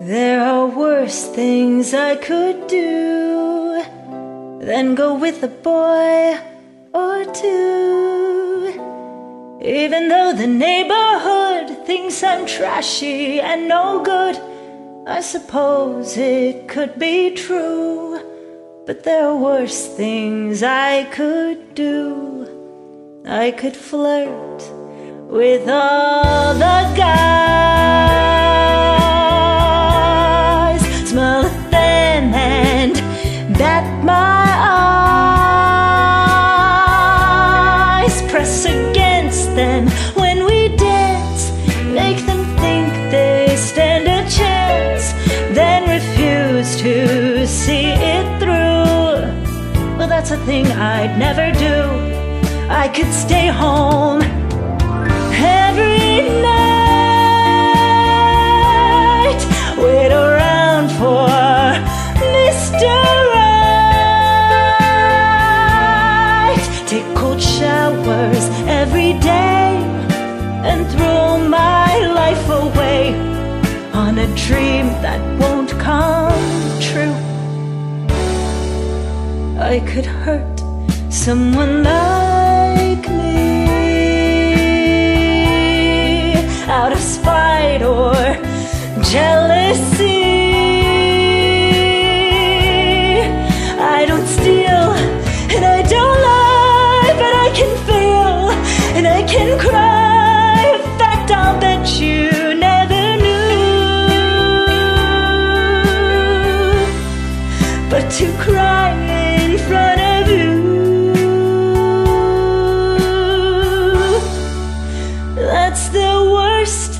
There are worse things I could do than go with a boy or two. Even though the neighborhood thinks I'm trashy and no good, I suppose it could be true. But there are worse things I could do. I could flirt with all the press against them when we dance, make them think they stand a chance, then refuse to see it through. Well, that's a thing I'd never do. I could stay home throw my life away on a dream that won't come true. I could hurt someone like me out of spite or jealousy. I don't steal and I don't lie, but I can to cry in front of you. That's the worst